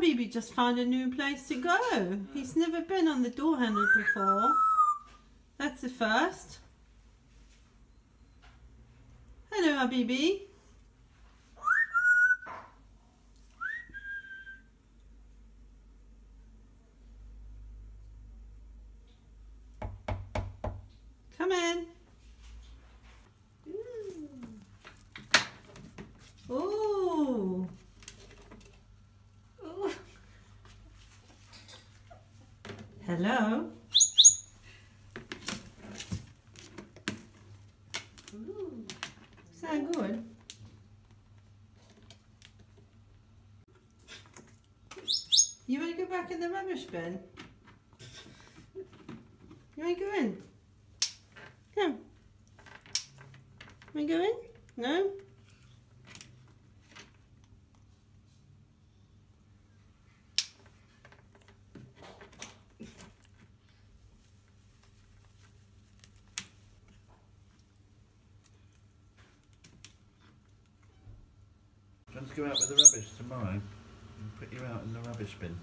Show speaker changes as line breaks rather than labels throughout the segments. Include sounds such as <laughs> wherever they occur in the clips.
Habibi just found a new place to go. He's never been on the door handle before. That's the first. Hello, Habibi. Come in. Oh. oh. Hello. Ooh. Good? You want to go back in the rubbish bin? You want to go in? Come. Want to go in? No?
Going to go out with the rubbish tomorrow and put you out in the rubbish bin.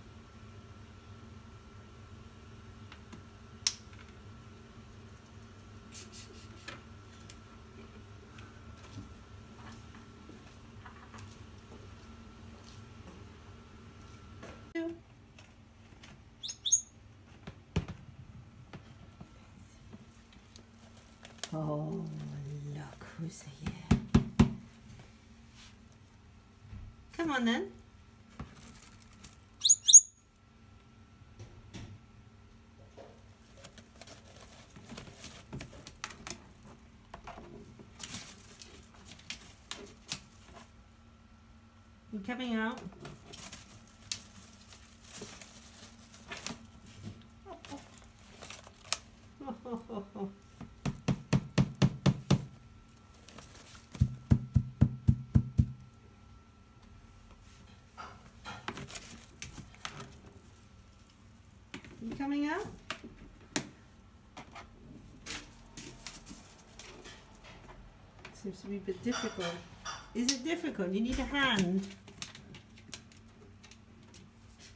Oh, look who's here. Come on then. You coming out? You <laughs> coming out? Seems to be a bit difficult. Is it difficult? You need a hand.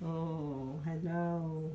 Oh, hello.